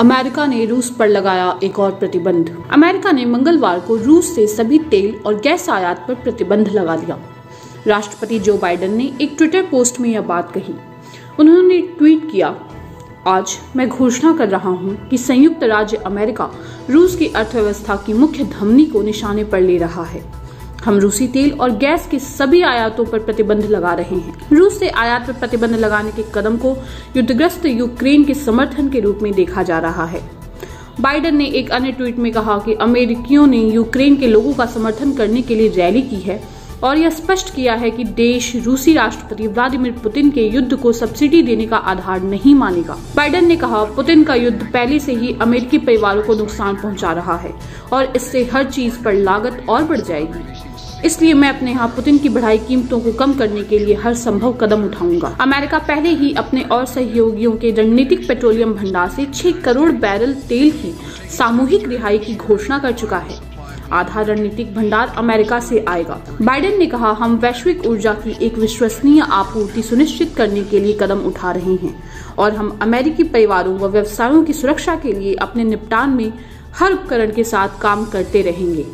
America ने रूस पर लगाया एक और प्रतिबंध। अमेरिका ने मंगलवार को रूस से सभी तेल और गैस आयात पर प्रतिबंध लगा दिया। राष्ट्रपति जो बाइडेन ने एक ट्विटर पोस्ट में यह बात कही। उन्होंने ट्वीट किया, आज मैं घोषणा कर रहा हूँ कि संयुक्त राज्य अमेरिका रूस की अर्थव्यवस्था की मुख्य धमनी को निशाने पर ले रहा है। हम रूसी तेल और गैस के सभी आयातों पर प्रतिबंध लगा रहे हैं। रूस से आयात पर प्रतिबंध लगाने के कदम को युद्धग्रस्त यूक्रेन के समर्थन के रूप में देखा जा रहा है। बाइडन ने एक अन्य ट्वीट में कहा कि अमेरिकियों ने यूक्रेन के लोगों का समर्थन करने के लिए रैली की है और यह स्पष्ट किया है कि देश रूसी राष्ट्रपति व्लादिमीर पुतिन के युद्ध को सब्सिडी देने का आधार नहीं मानेगा। बाइडेन ने कहा, पुतिन का युद्ध पहले से ही अमेरिकी परिवारों को नुकसान पहुँचा रहा है और इससे हर चीज़ पर लागत और बढ़ जाएगी। इसलिए मैं अपने यहाँ पुतिन की बढ़ाई कीमतों को कम करने के लिए हर संभव कदम उठाऊँगा। अमेरिका पहले ही अपने और सहयोगियों के रणनीतिक पेट्रोलियम भंडार से 6 करोड़ बैरल तेल की सामूहिक रिहाई की घोषणा कर चुका है। आधा रणनीतिक भंडार अमेरिका से आएगा। बाइडेन ने कहा, हम वैश्विक ऊर्जा की एक विश्वसनीय आपूर्ति सुनिश्चित करने के लिए कदम उठा रहे हैं और हम अमेरिकी परिवारों व व्यवसायों की सुरक्षा के लिए अपने निपटान में हर उपकरण के साथ काम करते रहेंगे।